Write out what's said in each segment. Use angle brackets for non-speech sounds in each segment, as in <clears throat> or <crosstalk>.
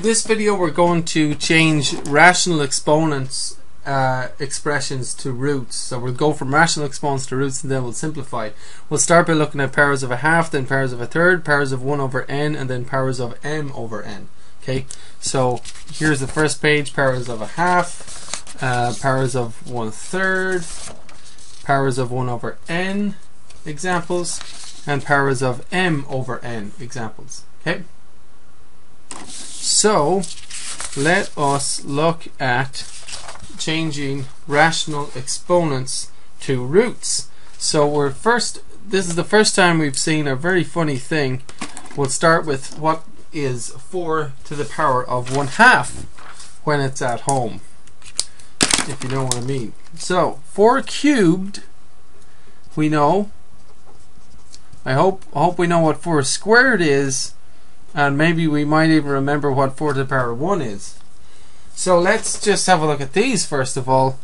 in this video we're going to change rational exponents uh, expressions to roots. So we'll go from rational exponents to roots and then we'll simplify. We'll start by looking at powers of a half, then powers of a third, powers of 1 over n, and then powers of m over n. Okay, so here's the first page, powers of a half, uh, powers of 1 third, powers of 1 over n examples, and powers of m over n examples. Okay. So let us look at changing rational exponents to roots. So we're first, this is the first time we've seen a very funny thing. We'll start with what is 4 to the power of 1 half when it's at home, if you know what I mean. So 4 cubed, we know. I hope, I hope we know what 4 squared is and maybe we might even remember what 4 to the power of 1 is. So let's just have a look at these first of all.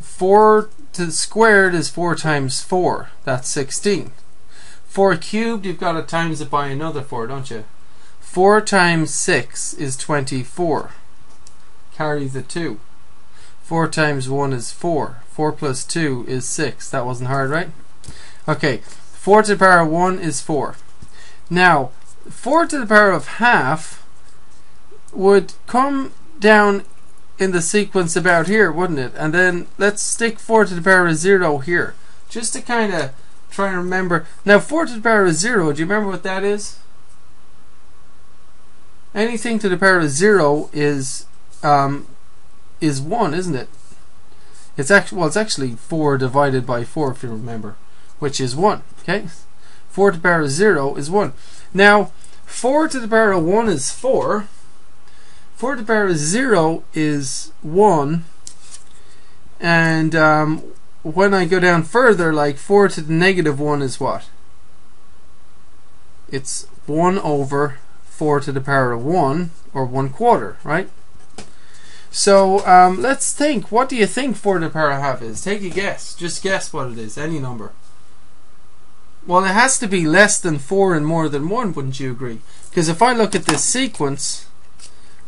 4 to the squared is 4 times 4. That's 16. 4 cubed, you've got to times it by another 4, don't you? 4 times 6 is 24. Carry the 2. 4 times 1 is 4. 4 plus 2 is 6. That wasn't hard, right? Okay, 4 to the power of 1 is 4. Now, 4 to the power of half would come down in the sequence about here, wouldn't it? And then let's stick 4 to the power of 0 here. Just to kind of try and remember. Now 4 to the power of 0, do you remember what that is? Anything to the power of 0 is um, is 1, isn't it? It's actually well, it's actually 4 divided by 4 if you remember, which is 1, okay? 4 to the power of 0 is 1. Now, 4 to the power of 1 is 4. 4 to the power of 0 is 1. And um, when I go down further, like 4 to the negative 1 is what? It's 1 over 4 to the power of 1, or 1 quarter, right? So um, let's think. What do you think 4 to the power of half is? Take a guess. Just guess what it is. Any number. Well, it has to be less than 4 and more than 1, wouldn't you agree? Because if I look at this sequence,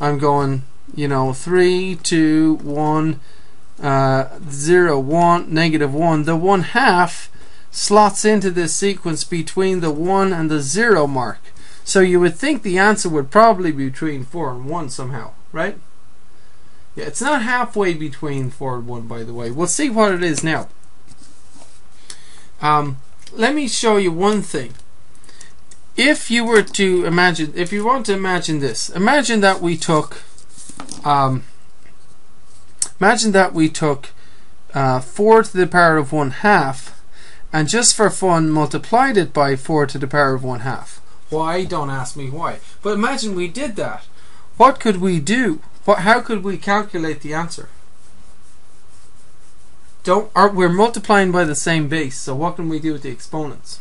I'm going, you know, 3, 2, 1, uh, 0, 1, negative 1. The 1 half slots into this sequence between the 1 and the 0 mark. So you would think the answer would probably be between 4 and 1 somehow, right? Yeah, it's not halfway between 4 and 1, by the way. We'll see what it is now. Um, let me show you one thing. If you were to imagine, if you want to imagine this, imagine that we took, um, imagine that we took uh, 4 to the power of 1 half and just for fun multiplied it by 4 to the power of 1 half. Why? Don't ask me why. But imagine we did that. What could we do? What, how could we calculate the answer? Don't are we're multiplying by the same base so what can we do with the exponents?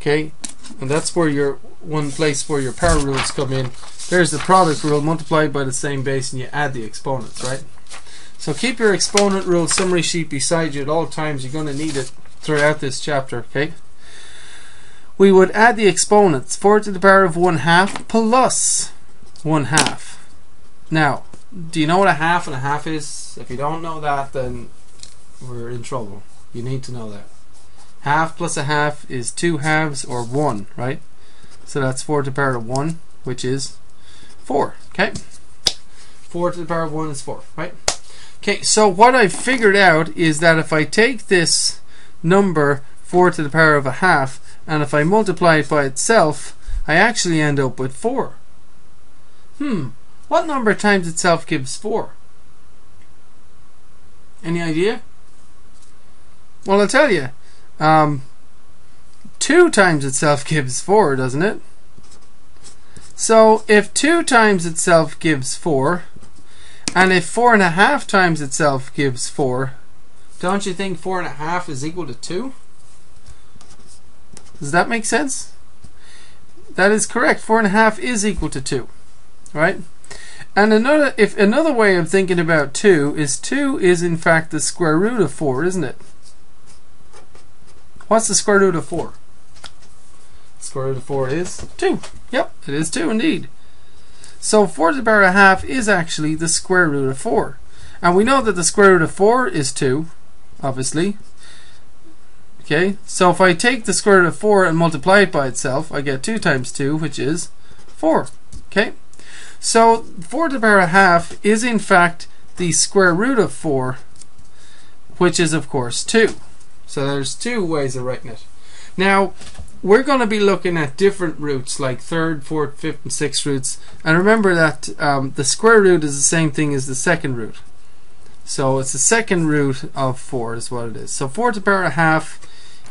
Okay and that's where your one place where your power rules come in. There's the product rule multiplied by the same base and you add the exponents right? So keep your exponent rule summary sheet beside you at all times. You're going to need it throughout this chapter okay? We would add the exponents 4 to the power of 1 half plus 1 half. Now do you know what a half and a half is? If you don't know that then we're in trouble. You need to know that. Half plus a half is two halves or one, right? So that's 4 to the power of 1, which is 4, okay? 4 to the power of 1 is 4, right? Okay, so what I've figured out is that if I take this number 4 to the power of a half and if I multiply it by itself, I actually end up with 4. Hmm, what number times itself gives 4? Any idea? Well, I'll tell you. Um, 2 times itself <laughs> gives 4, doesn't it? So, if 2 times itself gives 4, and if 4 and a half times itself gives 4, don't you think 4 and a half is equal to 2? Does that make sense? That is correct. 4 and a half is equal to 2. Right? And another if another way of thinking about 2 is 2 is in fact the square root of 4, isn't it? What's the square root of 4? Square root of 4 is 2. Yep, it is 2 indeed. So 4 to the power of half is actually the square root of 4. And we know that the square root of 4 is 2, obviously. Okay, so if I take the square root of 4 and multiply it by itself, I get 2 times 2, which is 4. Okay, so 4 to the power of half is in fact the square root of 4, which is of course 2. So there's two ways of writing it. Now, we're going to be looking at different roots like third, fourth, fifth, and sixth roots. And remember that um, the square root is the same thing as the second root. So it's the second root of 4 is what it is. So 4 to the power of half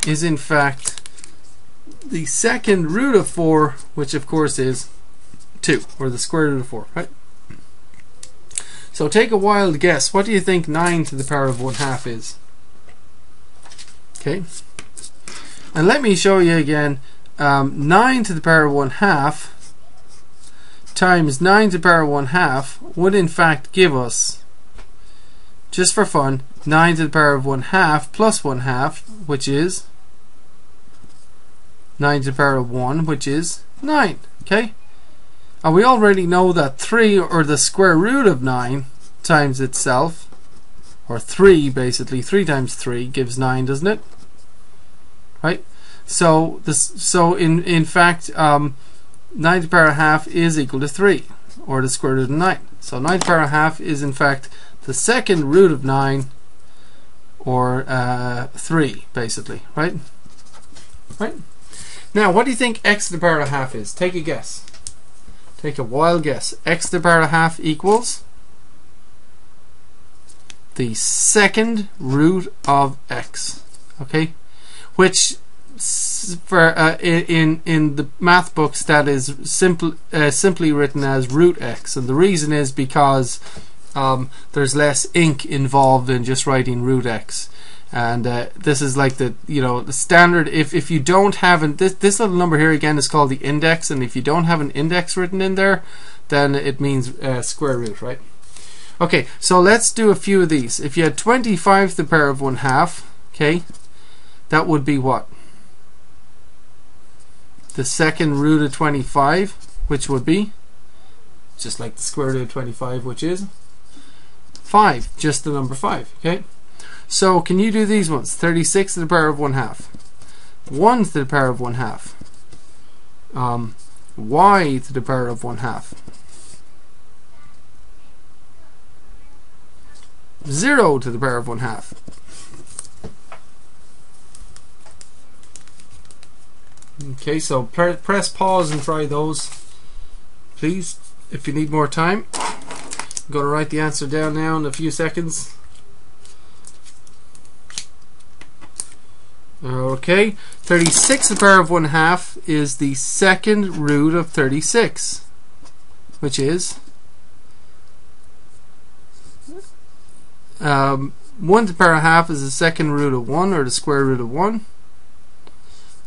is in fact the second root of 4, which of course is 2, or the square root of 4, right? So take a wild guess. What do you think 9 to the power of 1 half is? Okay. And let me show you again. Um, 9 to the power of 1 half times 9 to the power of 1 half would in fact give us, just for fun, 9 to the power of 1 half plus 1 half, which is 9 to the power of 1, which is 9. Okay? And we already know that 3, or the square root of 9, times itself, or 3 basically, 3 times 3 gives 9, doesn't it? Right? So this, so in in fact, um, nine to the power half is equal to three, or the square root of nine. So nine to the power half is in fact the second root of nine, or uh, three, basically, right? Right. Now, what do you think x to the power of half is? Take a guess. Take a wild guess. x to the power of half equals the second root of x. Okay which for uh, in in the math books that is simple uh, simply written as root x. And the reason is because um, there's less ink involved in just writing root x. And uh, this is like the you know the standard if if you don't have an this this little number here again is called the index. And if you don't have an index written in there then it means uh, square root right? Okay so let's do a few of these. If you had 25 to the power of 1 half okay that would be what? The second root of 25, which would be just like the square root of 25, which is 5, just the number 5, okay? So can you do these ones? 36 to the power of 1 half. 1 to the power of 1 half. Um, y to the power of 1 half. 0 to the power of 1 half. Okay, so pre press pause and try those, please, if you need more time. I'm going to write the answer down now in a few seconds. Okay, 36 to the power of 1 half is the second root of 36, which is um, 1 to the power of half is the second root of 1, or the square root of 1.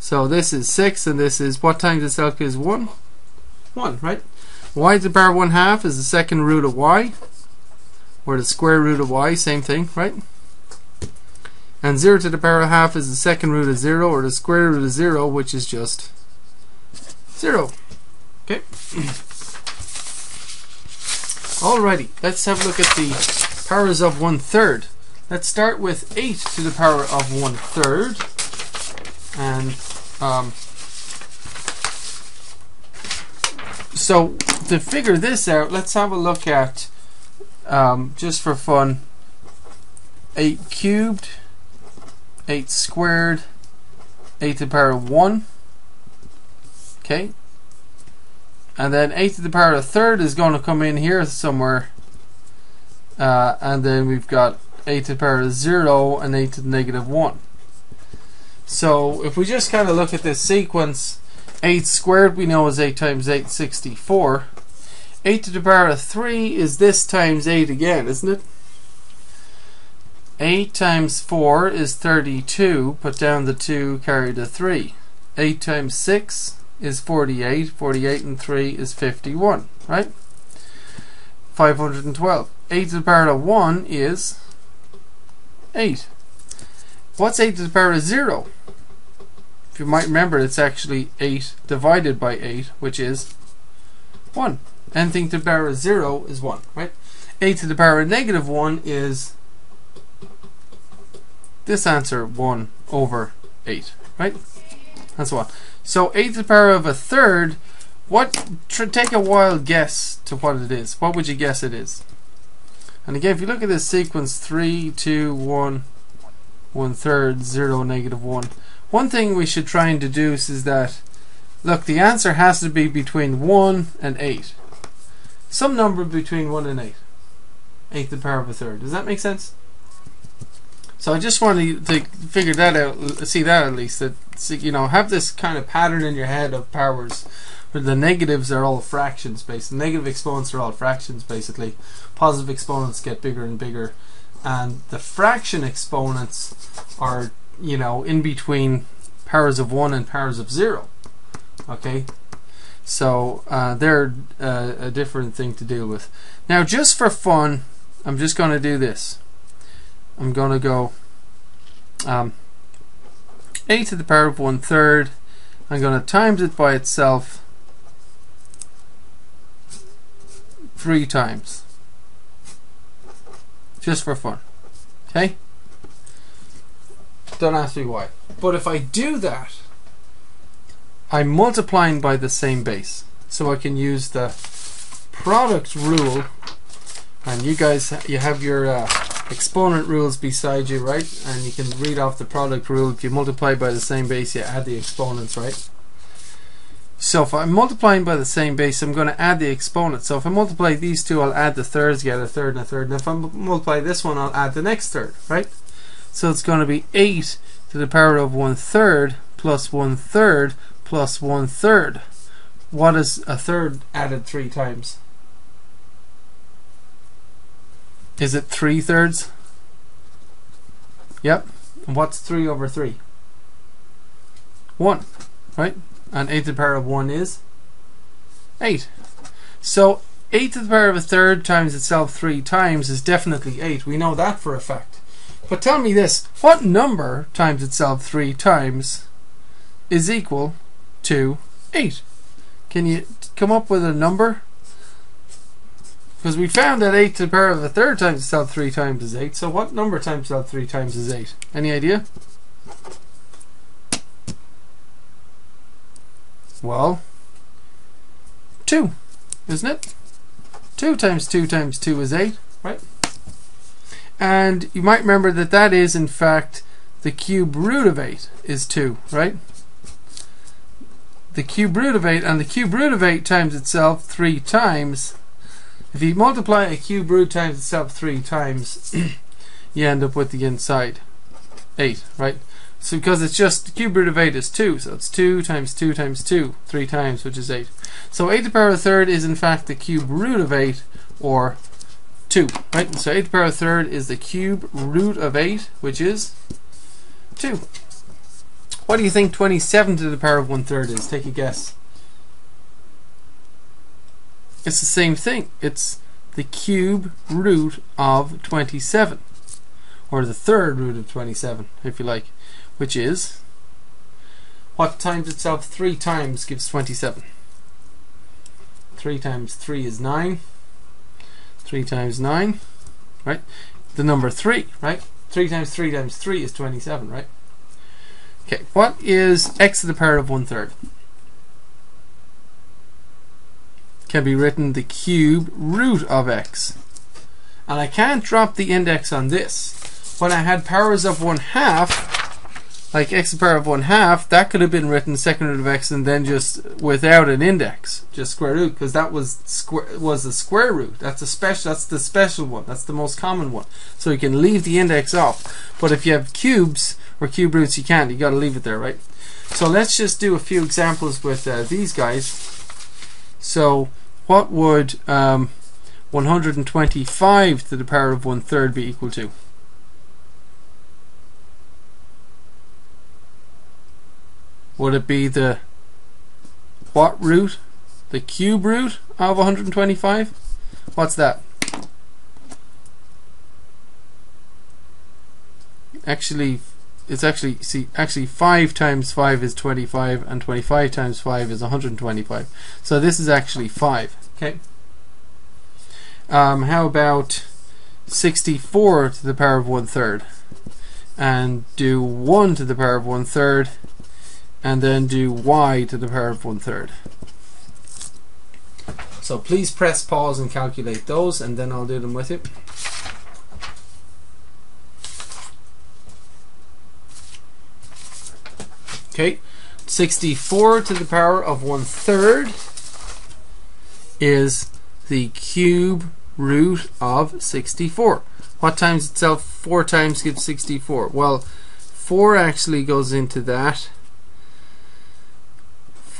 So this is 6 and this is, what times itself is 1? 1, right? y to the power 1 half is the second root of y, or the square root of y, same thing, right? And 0 to the power of half is the second root of 0, or the square root of 0, which is just 0. Okay? <clears throat> Alrighty, let's have a look at the powers of 1 third. Let's start with 8 to the power of 1 third. And um, so to figure this out, let's have a look at, um, just for fun, 8 cubed, 8 squared, 8 to the power of 1. Okay. And then 8 to the power of a third is going to come in here somewhere. Uh, and then we've got 8 to the power of 0 and 8 to the negative 1. So if we just kind of look at this sequence, 8 squared we know is 8 times 8, 64. 8 to the power of 3 is this times 8 again, isn't it? 8 times 4 is 32. Put down the 2, carry the 3. 8 times 6 is 48. 48 and 3 is 51, right? 512. 8 to the power of 1 is 8. What's 8 to the power of 0? If you might remember, it's actually 8 divided by 8, which is 1. Anything to the power of 0 is 1, right? 8 to the power of negative 1 is this answer 1 over 8, right? That's what. So 8 to the power of a third, what, take a wild guess to what it is. What would you guess it is? And again, if you look at this sequence, 3, 2, 1, 1 third, 0, negative 1. One thing we should try and deduce is that, look, the answer has to be between 1 and 8. Some number between 1 and 8 eighth the power of a third. Does that make sense? So I just wanted to figure that out, see that at least. That you know, have this kind of pattern in your head of powers, where the negatives are all fractions, basically. Negative exponents are all fractions, basically. Positive exponents get bigger and bigger, and the fraction exponents are, you know, in between powers of one and powers of zero. Okay, so uh, they're uh, a different thing to deal with. Now, just for fun, I'm just going to do this. I'm going to go um, a to the power of one third. I'm going to times it by itself three times. Just for fun. Okay? Don't ask me why. But if I do that, I'm multiplying by the same base. So I can use the product rule and you guys you have your uh, exponent rules beside you right and you can read off the product rule if you multiply by the same base you add the exponents right so if I'm multiplying by the same base I'm going to add the exponent so if I multiply these two I'll add the thirds get a third and a third and if I multiply this one I'll add the next third right so it's going to be 8 to the power of one third plus one third plus one third what is a third added three times Is it 3 thirds? Yep. And what's 3 over 3? 1. Right? And 8 to the power of 1 is 8. So 8 to the power of a third times itself 3 times is definitely 8. We know that for a fact. But tell me this. What number times itself 3 times is equal to 8? Can you come up with a number? Because we found that 8 to the power of a third times itself 3 times is 8. So what number times itself 3 times is 8? Any idea? Well, 2, isn't it? 2 times 2 times 2 is 8, right? And you might remember that that is, in fact, the cube root of 8 is 2, right? The cube root of 8, and the cube root of 8 times itself 3 times if you multiply a cube root times itself three times, <clears throat> you end up with the inside 8, right? So because it's just the cube root of 8 is 2, so it's 2 times 2 times 2, 3 times, which is 8. So 8 to the power of a third is in fact the cube root of 8, or 2, right? So 8 to the power of a third is the cube root of 8, which is 2. What do you think 27 to the power of 1 third is? Take a guess. It's the same thing. It's the cube root of 27. Or the third root of 27, if you like. Which is, what times itself 3 times gives 27? 3 times 3 is 9. 3 times 9, right? The number 3, right? 3 times 3 times 3 is 27, right? Okay, what is x to the power of 1 third? can be written the cube root of x. And I can't drop the index on this. When I had powers of 1 half, like x to the power of 1 half, that could have been written second root of x and then just without an index, just square root, because that was square was the square root. That's a special. That's the special one. That's the most common one. So you can leave the index off. But if you have cubes or cube roots, you can't. You got to leave it there, right? So let's just do a few examples with uh, these guys. So what would um, 125 to the power of one third be equal to? Would it be the what root? The cube root of 125? What's that? Actually, it's actually see actually 5 times 5 is 25 and 25 times 5 is 125 so this is actually 5 Okay. Um, how about 64 to the power of one third? And do 1 to the power of one third, and then do y to the power of one third. So please press pause and calculate those, and then I'll do them with you. Okay, 64 to the power of one third is the cube root of 64. What times itself 4 times gives 64? Well, 4 actually goes into that.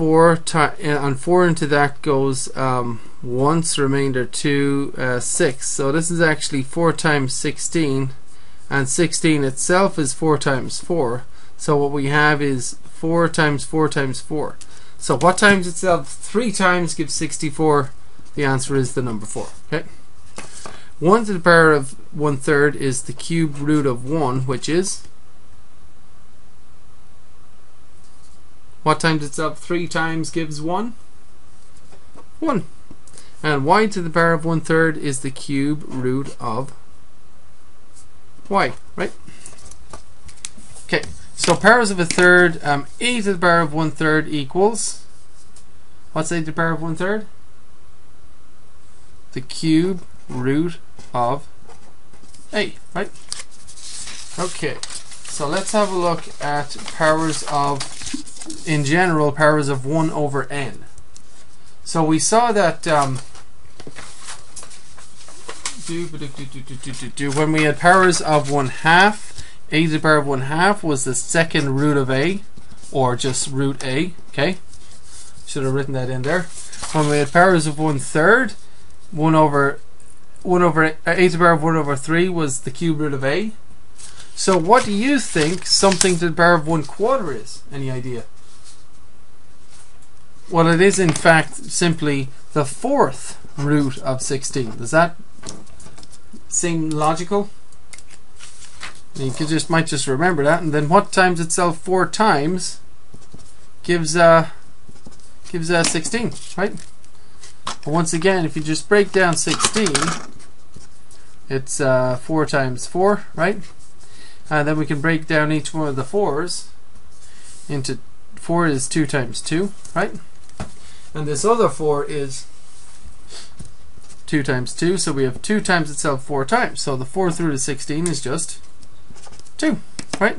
4 ti- and 4 into that goes um, once, remainder 2, uh, 6. So this is actually 4 times 16, and 16 itself is 4 times 4. So what we have is 4 times 4 times 4. So what times itself 3 times gives 64? The answer is the number 4. Okay. 1 to the power of 1 third is the cube root of 1, which is what times itself 3 times gives 1? 1. And y to the power of one third is the cube root of y, right? Okay, so powers of a third, um, a to the power of one third equals, what's a to the power of one third? The cube root of a, right? Okay, so let's have a look at powers of, in general, powers of 1 over n. So we saw that um, when we had powers of 1 half, a to the power of 1 half was the second root of a, or just root a, okay? Should have written that in there. When we had powers of 1 third, 1 over 1 over a to the power of 1 over 3 was the cube root of a. So what do you think something to the power of 1 quarter is? Any idea? Well, it is in fact simply the fourth root of 16. Does that seem logical? You could just might just remember that, and then what times itself four times gives uh gives uh 16, right? But once again, if you just break down 16, it's uh, 4 times 4, right? And then we can break down each one of the 4s into 4 is 2 times 2, right? And this other 4 is 2 times 2, so we have 2 times itself 4 times. So the 4th root of 16 is just 2, right?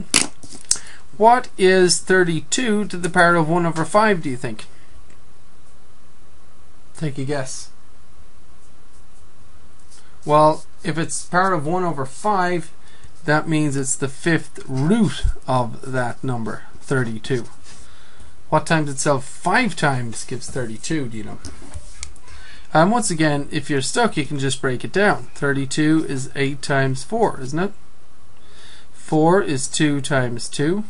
What is 32 to the power of 1 over 5, do you think? Take a guess. Well, if it's power of 1 over 5, that means it's the fifth root of that number, 32. What times itself 5 times gives 32, do you know? And once again, if you're stuck, you can just break it down. 32 is 8 times 4, isn't it? 4 is 2 times 2.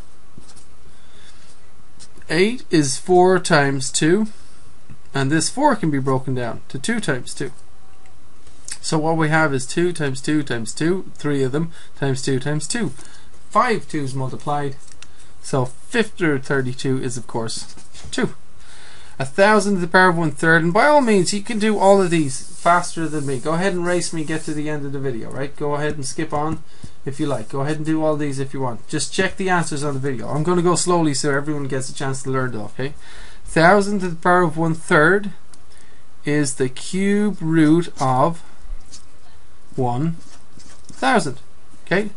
8 is 4 times 2. And this 4 can be broken down to 2 times 2. So what we have is 2 times 2 times 2, 3 of them, times 2 times 2. 5 2's multiplied. So 532 is of course 2. A thousand to the power of one third, and by all means you can do all of these faster than me. Go ahead and race me, get to the end of the video, right? Go ahead and skip on if you like. Go ahead and do all these if you want. Just check the answers on the video. I'm going to go slowly so everyone gets a chance to learn okay? Thousand to the power of one third is the cube root of 1000. Okay?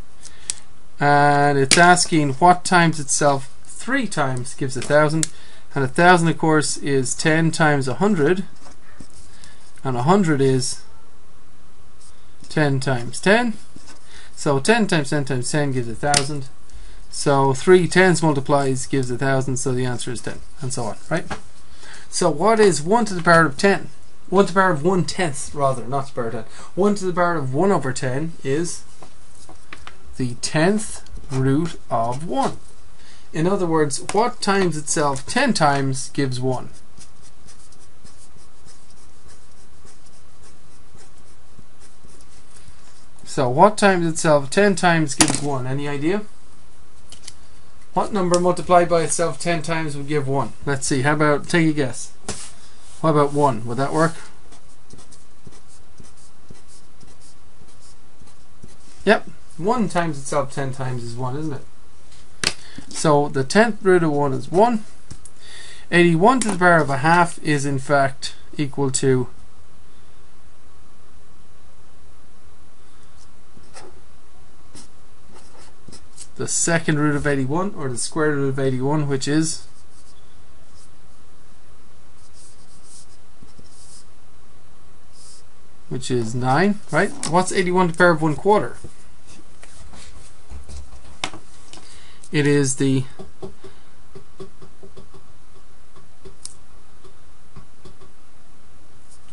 And it's asking what times itself 3 times gives a 1000. And a 1000, of course, is 10 times a 100. And a 100 is 10 times 10. So 10 times 10 times 10 gives a 1000. So 3 tens multiplies gives a 1000, so the answer is 10, and so on, right? So what is 1 to the power of 10? 1 to the power of 1 tenth, rather, not to the power of 10. 1 to the power of 1 over 10 is the 10th root of 1. In other words, what times itself 10 times gives 1. So what times itself 10 times gives 1? Any idea? What number multiplied by itself 10 times would give 1? Let's see, how about, take a guess. What about 1? Would that work? Yep, 1 times itself 10 times is 1, isn't it? So the 10th root of 1 is 1. 81 to the power of a half is in fact equal to the second root of 81 or the square root of 81 which is which is 9 right what's 81 to the power of 1 quarter it is the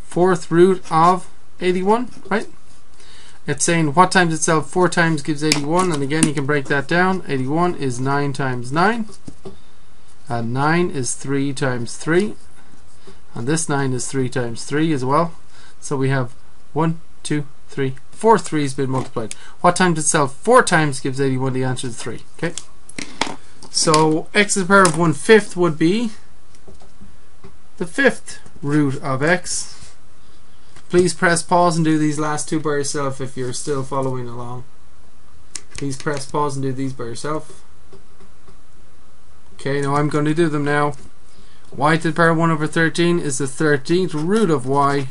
fourth root of 81 right? It's saying what times itself 4 times gives 81 and again you can break that down. 81 is 9 times 9 and 9 is 3 times 3 and this 9 is 3 times 3 as well. So we have 1 2 3 4 3's been multiplied. What times itself 4 times gives 81 the answer is 3 okay so x to the power of 1 fifth would be the fifth root of x Please press pause and do these last two by yourself if you're still following along. Please press pause and do these by yourself. Okay, now I'm going to do them now. y to the power of 1 over 13 is the 13th root of y.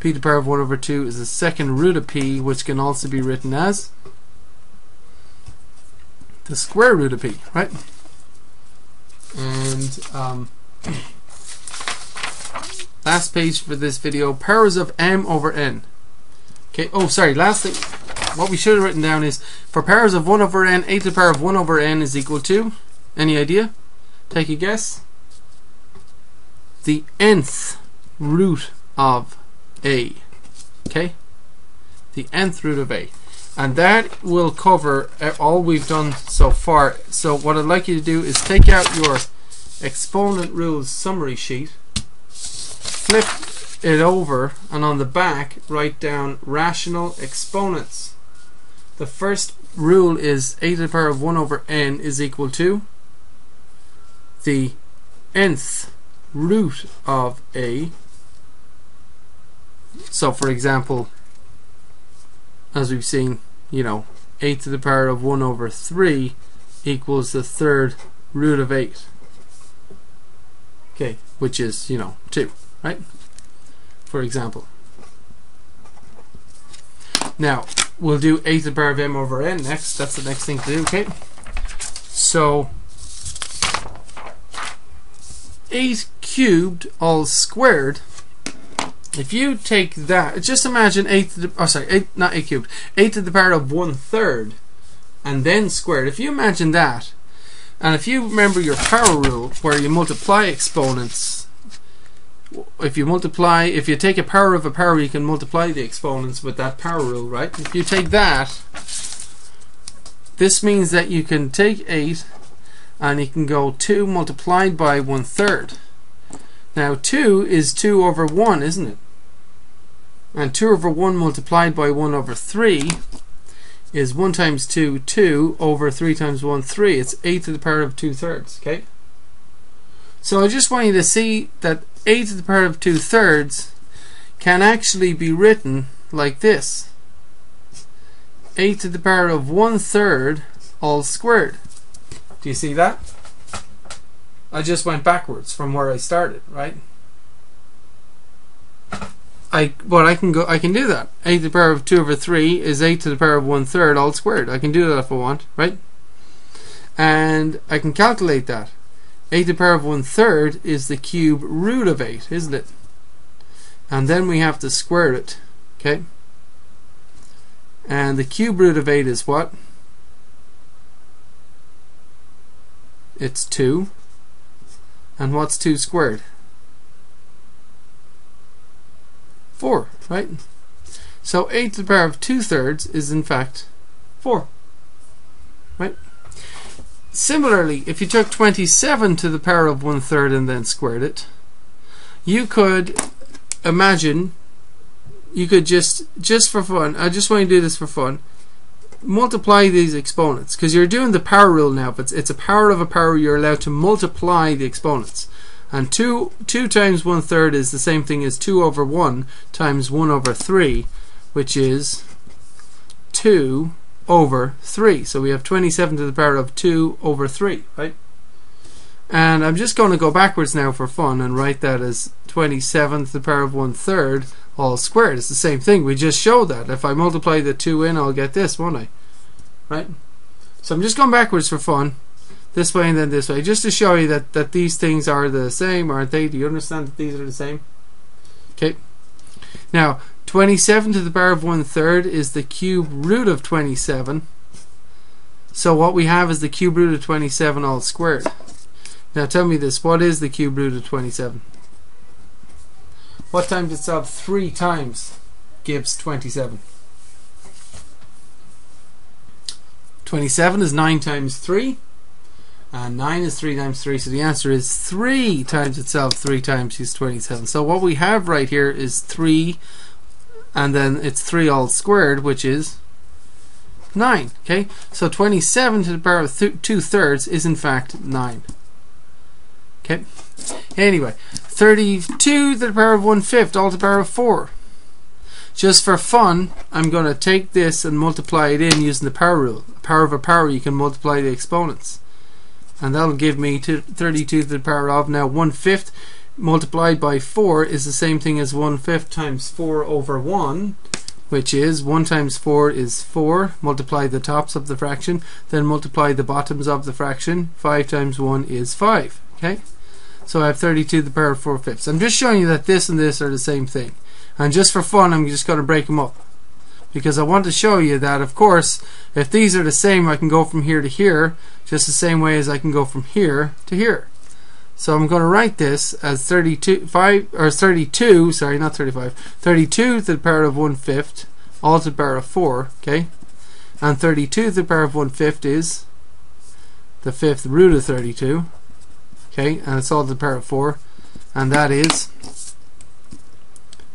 p to the power of 1 over 2 is the second root of p, which can also be written as the square root of p, right? And um, last page for this video powers of m over n. Okay oh sorry last thing what we should have written down is for powers of 1 over n a to the power of 1 over n is equal to any idea? Take a guess. The nth root of a okay? The nth root of a and that will cover uh, all we've done so far so what I'd like you to do is take out your exponent rules summary sheet flip it over and on the back write down rational exponents. The first rule is a to the power of 1 over n is equal to the nth root of a. So for example, as we've seen, you know, a to the power of 1 over 3 equals the third root of 8. Okay, which is, you know, 2 right? For example. Now, we'll do a to the power of m over n next. That's the next thing to do, okay? So, 8 cubed all squared if you take that, just imagine 8 to the, oh sorry, 8, not 8 cubed, 8 to the power of 1 third, and then squared. If you imagine that, and if you remember your power rule, where you multiply exponents if you multiply, if you take a power of a power, you can multiply the exponents with that power rule, right? If you take that, this means that you can take 8 and you can go 2 multiplied by 1 third. Now 2 is 2 over 1, isn't it? And 2 over 1 multiplied by 1 over 3 is 1 times 2, 2 over 3 times 1, 3. It's 8 to the power of 2 thirds, okay? So I just want you to see that 8 to the power of 2 thirds can actually be written like this. 8 to the power of 1 third all squared. Do you see that? I just went backwards from where I started, right? I but I can go I can do that. a to the power of 2 over 3 is eight to the power of 1 third all squared. I can do that if I want, right? And I can calculate that Eight to the power of one third is the cube root of 8, isn't it? And then we have to square it, okay? And the cube root of 8 is what? It's 2. And what's 2 squared? 4, right? So 8 to the power of 2 thirds is in fact 4, right? Similarly, if you took 27 to the power of one third and then squared it, you could imagine, you could just, just for fun, I just want to do this for fun, multiply these exponents because you're doing the power rule now. If it's, it's a power of a power, you're allowed to multiply the exponents. And 2, 2 times 1 third is the same thing as 2 over 1 times 1 over 3, which is 2 over 3. So we have 27 to the power of 2 over 3, right? And I'm just going to go backwards now for fun and write that as 27 to the power of 1 third all squared. It's the same thing. We just showed that. If I multiply the 2 in, I'll get this, won't I? Right? So I'm just going backwards for fun. This way and then this way. Just to show you that, that these things are the same, aren't they? Do you understand that these are the same? Okay. Now, 27 to the power of 1 third is the cube root of 27. So what we have is the cube root of 27 all squared. Now tell me this, what is the cube root of 27? What times itself 3 times gives 27? 27 is 9 times 3 and 9 is 3 times 3 so the answer is 3 times itself 3 times is 27 so what we have right here is 3 and then it's 3 all squared which is 9 okay? So 27 to the power of th 2 thirds is in fact 9 okay anyway 32 to the power of 1 fifth all to the power of 4 just for fun I'm going to take this and multiply it in using the power rule. Power of a power you can multiply the exponents. And that'll give me 32 to the power of now 1 fifth multiplied by 4 is the same thing as 1 fifth times 4 over 1 which is 1 times 4 is 4 multiply the tops of the fraction then multiply the bottoms of the fraction. 5 times 1 is 5 okay so I have 32 to the power of 4 fifths. I'm just showing you that this and this are the same thing. And just for fun I'm just going to break them up. Because I want to show you that of course if these are the same I can go from here to here just the same way as I can go from here to here. So I'm going to write this as 32 5 or 32 sorry not 35 32 to the power of 1 fifth all to the power of 4 okay? And 32 to the power of 1 fifth is the fifth root of 32 okay and it's all to the power of 4 and that is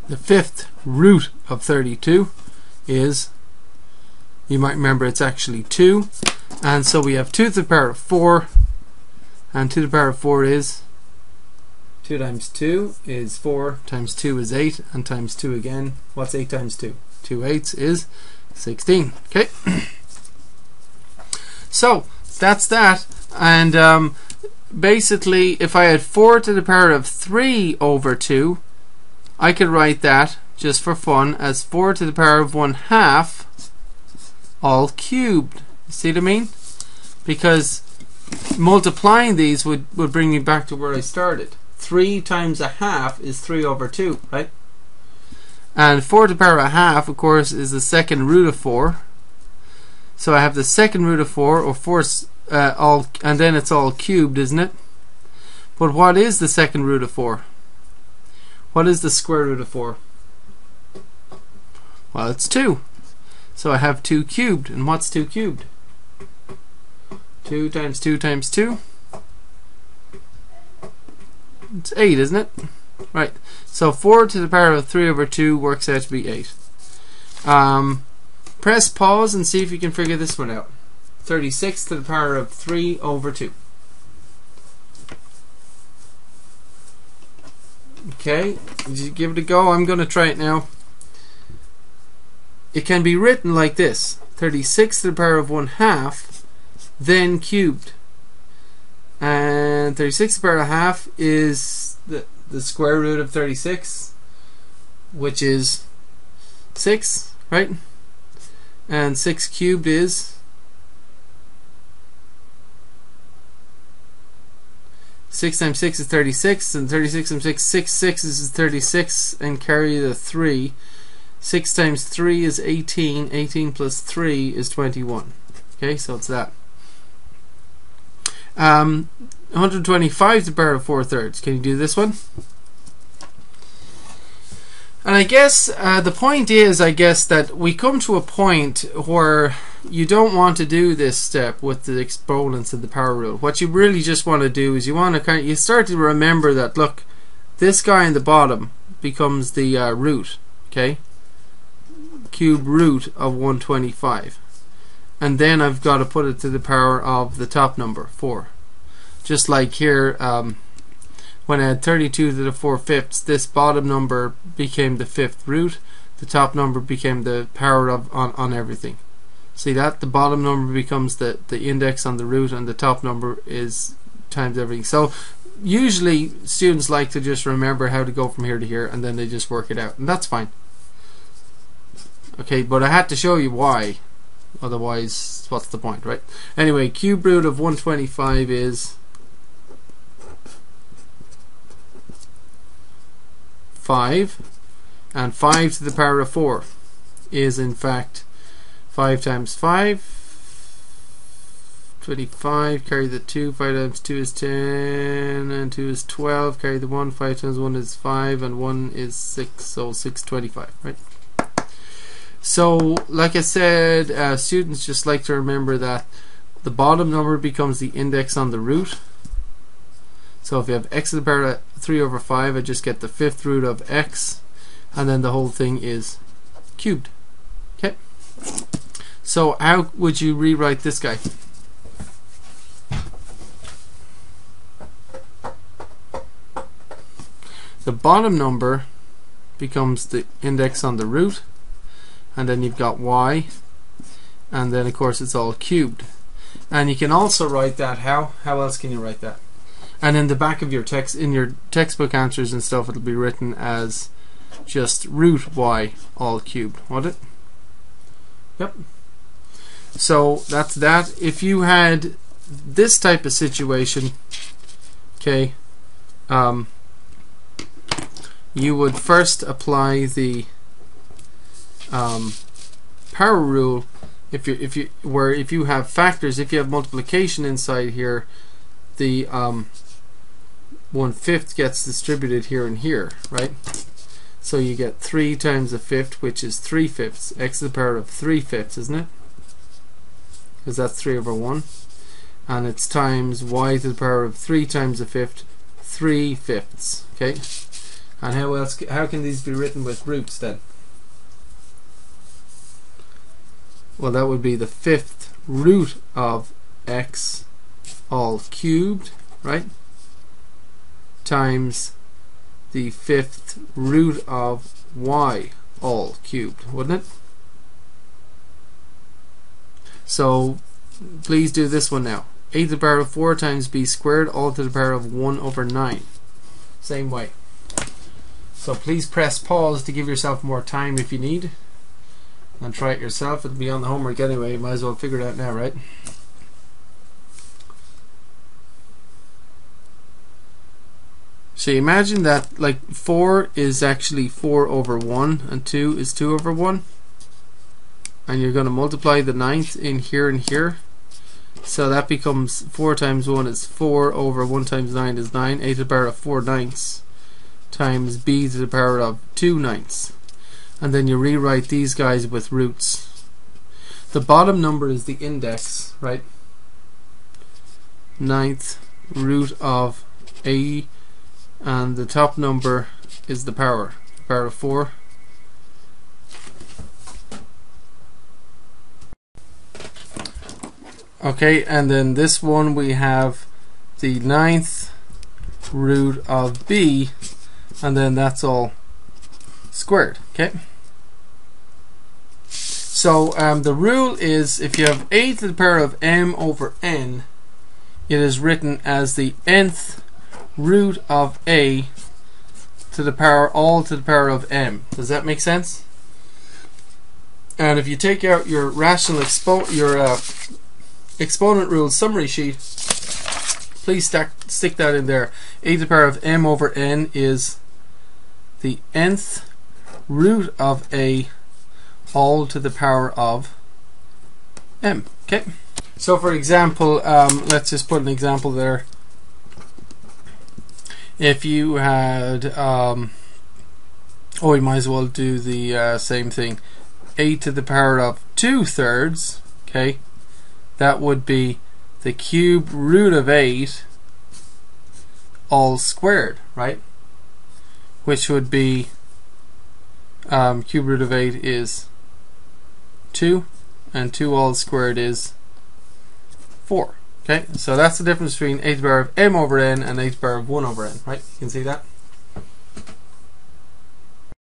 the fifth root of 32 is, you might remember it's actually 2. And so we have 2 to the power of 4. And 2 to the power of 4 is 2 times 2 is 4 times 2 is 8 and times 2 again what's 8 times 2 2 eighths is 16 okay. <coughs> So that's that. And um, basically if I had 4 to the power of 3 over 2 I could write that just for fun, as 4 to the power of 1 half, all cubed. See what I mean? Because multiplying these would, would bring me back to where I started. 3 times a half is 3 over 2, right? And 4 to the power of a half, of course, is the second root of 4. So I have the second root of 4, or 4, uh, all, and then it's all cubed, isn't it? But what is the second root of 4? What is the square root of 4? Well, it's 2. So I have 2 cubed. And what's 2 cubed? 2 times 2 times 2. It's 8, isn't it? Right. So 4 to the power of 3 over 2 works out to be 8. Um, press pause and see if you can figure this one out. 36 to the power of 3 over 2. Okay, give it a go. I'm going to try it now it can be written like this 36 to the power of 1 half then cubed and 36 to the power of half is the, the square root of 36 which is 6 right and 6 cubed is 6 times 6 is 36 and 36 times 6 6 6 is 36 and carry the 3 6 times 3 is 18. 18 plus 3 is 21. Okay, so it's that. Um, 125 to the power of 4 thirds. Can you do this one? And I guess uh, the point is, I guess, that we come to a point where you don't want to do this step with the exponents and the power rule. What you really just want to do is you want to kind of, you start to remember that, look, this guy in the bottom becomes the uh, root, okay? cube root of 125 and then I've got to put it to the power of the top number 4 just like here um, when I had 32 to the 4 fifths this bottom number became the fifth root the top number became the power of on, on everything See that? The bottom number becomes the, the index on the root and the top number is times everything. So usually students like to just remember how to go from here to here and then they just work it out. And that's fine. Okay, but I had to show you why. Otherwise, what's the point, right? Anyway, cube root of 125 is 5 and 5 to the power of 4 is in fact 5 times 5 25 carry the 2 5 times 2 is 10 and 2 is 12 carry the 1 5 times 1 is 5 and 1 is 6 so 625 right? So like I said uh, students just like to remember that the bottom number becomes the index on the root. So if you have x to the power of 3 over 5 I just get the fifth root of x and then the whole thing is cubed. Okay so how would you rewrite this guy? The bottom number becomes the index on the root and then you've got y and then of course it's all cubed. And you can also write that how? How else can you write that? And in the back of your text in your textbook answers and stuff it'll be written as just root y all cubed won't it? Yep so that's that. If you had this type of situation okay um, you would first apply the um, power rule if you if you where if you have factors if you have multiplication inside here the um, one fifth gets distributed here and here right? So you get 3 times a fifth which is 3 fifths x to the power of 3 fifths isn't it because that's 3 over 1 and it's times y to the power of 3 times a fifth 3 fifths okay? And how else how can these be written with roots then? Well that would be the fifth root of x all cubed right? Times the fifth root of y all cubed wouldn't it so please do this one now a to the power of 4 times b squared all to the power of 1 over 9 same way so please press pause to give yourself more time if you need and try it yourself. It'll be on the homework anyway. You might as well figure it out now, right? So imagine that like 4 is actually 4 over 1 and 2 is 2 over 1 and you're going to multiply the ninth in here and here so that becomes 4 times 1 is 4 over 1 times 9 is 9 a to the power of 4 ninths times b to the power of 2 ninths and then you rewrite these guys with roots. The bottom number is the index, right? Ninth root of a and the top number is the power, power of 4. Okay, and then this one we have the ninth root of b and then that's all squared. Okay. So um, the rule is if you have a to the power of m over n, it is written as the nth root of a to the power all to the power of m. Does that make sense? And if you take out your rational expo your uh, exponent rule summary sheet, please stack, stick that in there. a to the power of m over n is the nth root of a all to the power of m. Okay. So for example, um, let's just put an example there. If you had, um, oh, we might as well do the uh, same thing. a to the power of 2 thirds, okay, that would be the cube root of 8 all squared, right? Which would be um, cube root of 8 is 2 and 2 all squared is 4 okay? So that's the difference between the power of m over n and the power of 1 over n right? You can see that